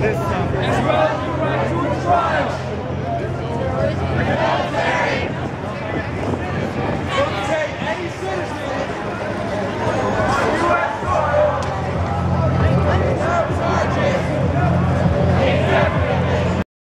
This is well, the right to trial.